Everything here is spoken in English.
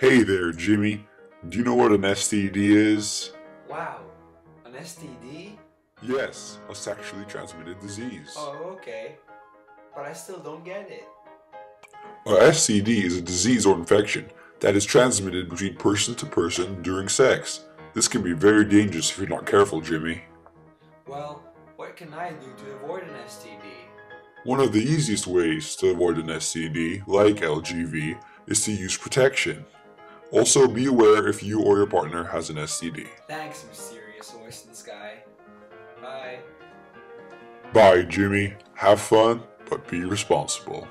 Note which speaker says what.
Speaker 1: Hey there, Jimmy. Do you know what an STD is?
Speaker 2: Wow, an STD?
Speaker 1: Yes, a sexually transmitted disease.
Speaker 2: Oh, okay. But I still don't get it.
Speaker 1: A STD is a disease or infection that is transmitted between person to person during sex. This can be very dangerous if you're not careful, Jimmy.
Speaker 2: Well, what can I do to avoid an STD?
Speaker 1: One of the easiest ways to avoid an STD, like LGV, is to use protection. Also, be aware if you or your partner has an STD.
Speaker 2: Thanks, mysterious voice in the sky. Bye.
Speaker 1: Bye, Jimmy. Have fun, but be responsible.